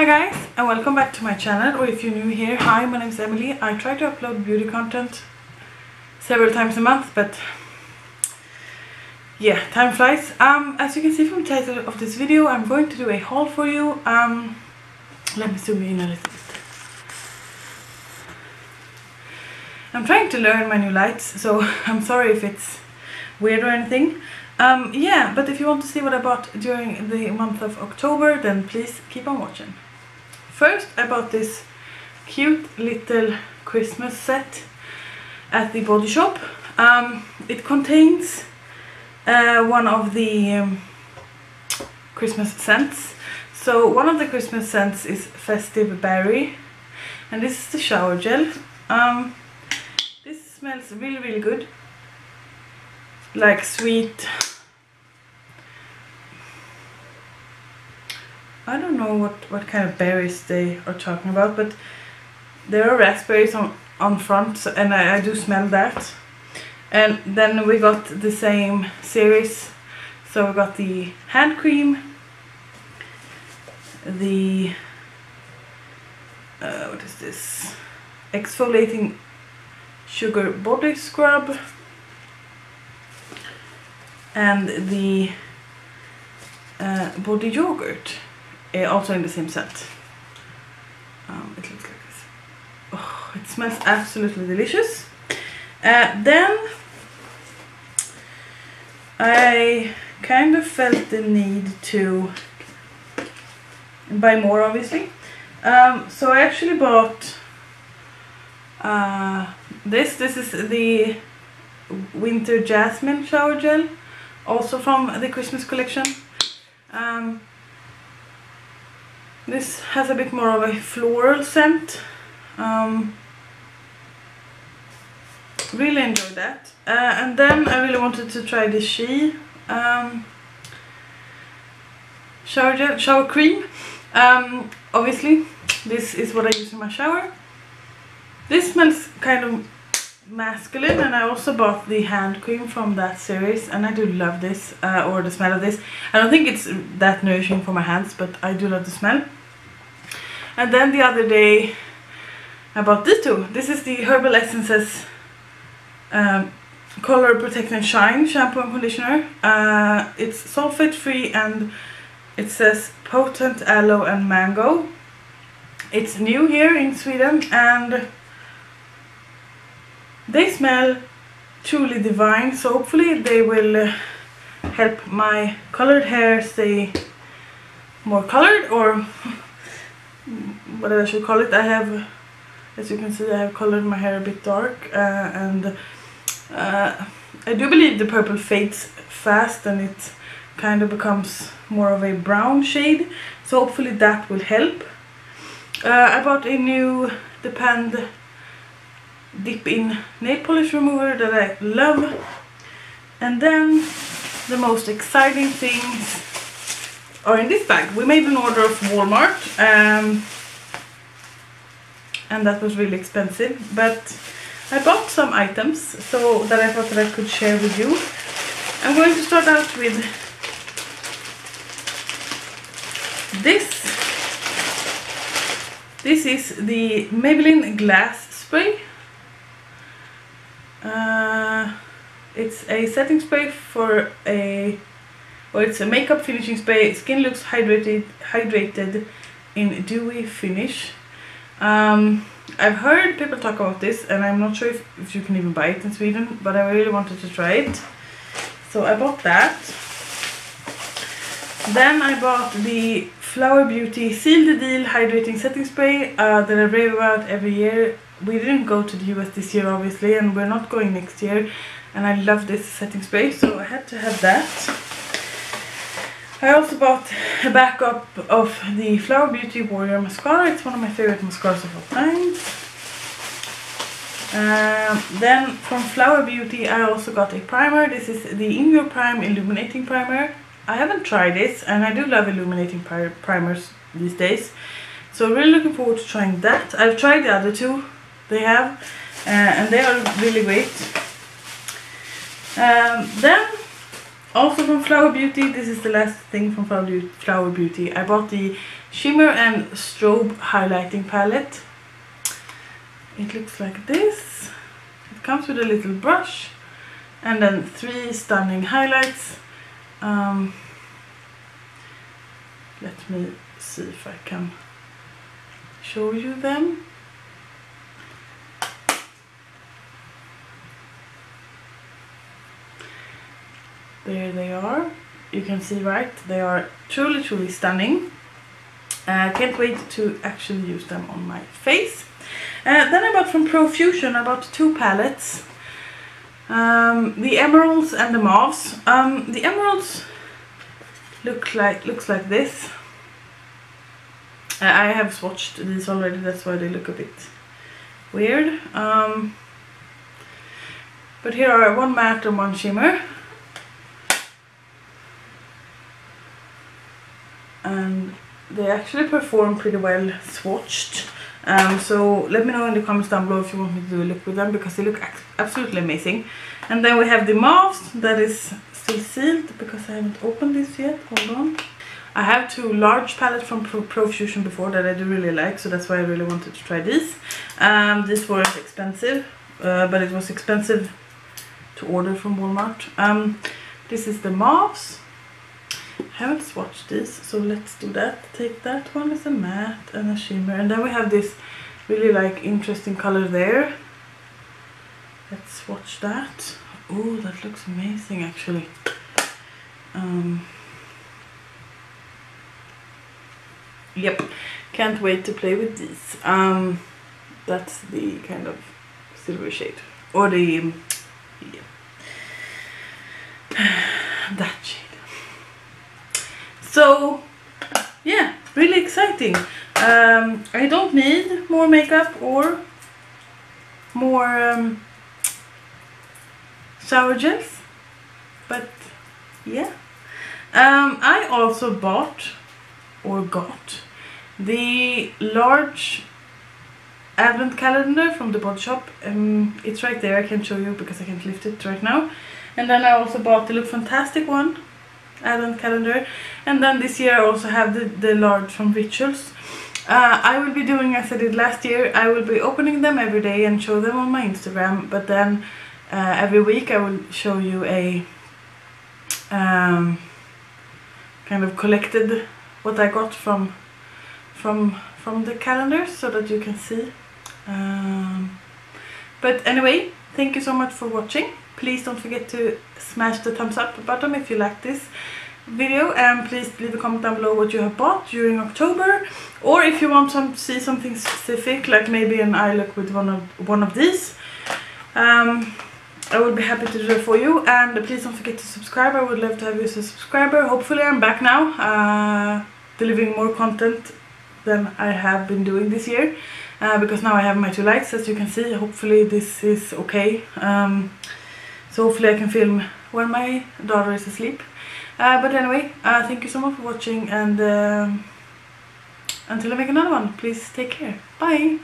Hi guys and welcome back to my channel or if you're new here, hi my name is Emily. I try to upload beauty content several times a month but yeah, time flies. Um, as you can see from the title of this video I'm going to do a haul for you. Um, let me zoom in a little bit. I'm trying to learn my new lights so I'm sorry if it's weird or anything. Um, yeah, but if you want to see what I bought during the month of October, then please keep on watching. First, I bought this cute little Christmas set at the body shop. Um, it contains uh, one of the um, Christmas scents. So one of the Christmas scents is Festive Berry, and this is the shower gel. Um, this smells really, really good like sweet I don't know what what kind of berries they are talking about but there are raspberries on on front and I, I do smell that. And then we got the same series. So we got the hand cream the uh, what is this? Exfoliating sugar body scrub and the uh, body yogurt uh, also in the same set. um, it looks like this oh, it smells absolutely delicious uh, then I kind of felt the need to buy more obviously um, so I actually bought uh, this this is the winter jasmine shower gel also from the Christmas collection. Um, this has a bit more of a floral scent. Um, really enjoyed that. Uh, and then I really wanted to try the Shea um, shower gel, shower cream. Um, obviously, this is what I use in my shower. This smells kind of masculine and I also bought the hand cream from that series and I do love this uh, or the smell of this I don't think it's that nourishing for my hands but I do love the smell and then the other day I bought these two this is the Herbal Essences um, Color Protect and Shine shampoo and conditioner. Uh, it's sulfate free and it says potent aloe and mango. It's new here in Sweden and they smell truly divine, so hopefully they will uh, help my colored hair stay more colored or whatever I should call it. I have, as you can see, I have colored my hair a bit dark uh, and uh, I do believe the purple fades fast and it kind of becomes more of a brown shade so hopefully that will help. Uh, I bought a new Depend dip in nail polish remover that I love and then the most exciting things are in this bag. We made an order of Walmart um, and that was really expensive but I bought some items so that I thought that I could share with you. I'm going to start out with this. This is the Maybelline Glass Spray. Uh, it's a setting spray for a well it's a makeup finishing spray. Skin looks hydrated hydrated in dewy finish. Um, I've heard people talk about this and I'm not sure if, if you can even buy it in Sweden but I really wanted to try it. So I bought that. Then I bought the Flower Beauty Seal the Deal Hydrating Setting Spray uh, that I rave about every year. We didn't go to the US this year obviously and we're not going next year and I love this setting spray so I had to have that. I also bought a backup of the Flower Beauty Warrior Mascara, it's one of my favorite mascaras of all time. Um, then from Flower Beauty I also got a primer, this is the In Your Prime Illuminating Primer. I haven't tried this and I do love illuminating pri primers these days. So really looking forward to trying that. I've tried the other two they have uh, and they are really great um, then also from Flower Beauty this is the last thing from Flower Beauty I bought the shimmer and strobe highlighting palette. It looks like this. It comes with a little brush and then three stunning highlights. Um, let me see if I can show you them. There they are. You can see right, they are truly truly stunning. I uh, can't wait to actually use them on my face. Uh, then I bought from Profusion, I bought two palettes. Um, the emeralds and the mauves. Um, the emeralds look like looks like this. Uh, I have swatched these already, that's why they look a bit weird. Um, but here are one matte and one shimmer. And they actually perform pretty well swatched. Um, so let me know in the comments down below if you want me to do a look with them because they look absolutely amazing. And then we have the mauves that is still sealed because I haven't opened this yet. Hold on. I have two large palettes from Pro Profusion before that I do really like, so that's why I really wanted to try these. Um, weren't expensive, uh, but it was expensive to order from Walmart. Um, this is the mauves haven't swatched this so let's do that. Take that one as a matte and a shimmer. And then we have this really like interesting color there. Let's swatch that. Oh that looks amazing actually. Um, yep. Can't wait to play with these um, that's the kind of silver shade. Or the yeah. That shade so yeah really exciting. Um, I don't need more makeup or more um, shower gels but yeah. Um, I also bought or got the large advent calendar from the body shop. Um, it's right there. I can show you because I can't lift it right now. And then I also bought the Look Fantastic one advent calendar. And then this year I also have the, the large from Rituals. Uh, I will be doing as I did last year. I will be opening them every day and show them on my Instagram but then uh, every week I will show you a um, kind of collected what I got from from from the calendar so that you can see. Um, but anyway thank you so much for watching. Please don't forget to smash the thumbs up button if you like this video and please leave a comment down below what you have bought during October. Or if you want to see something specific like maybe an eye look with one of one of these. Um, I would be happy to do it for you. And please don't forget to subscribe. I would love to have you as a subscriber. Hopefully I'm back now uh, delivering more content than I have been doing this year uh, because now I have my two lights as you can see hopefully this is okay um, so hopefully I can film when my daughter is asleep. Uh, but anyway, uh, thank you so much for watching and uh, until I make another one, please take care. Bye!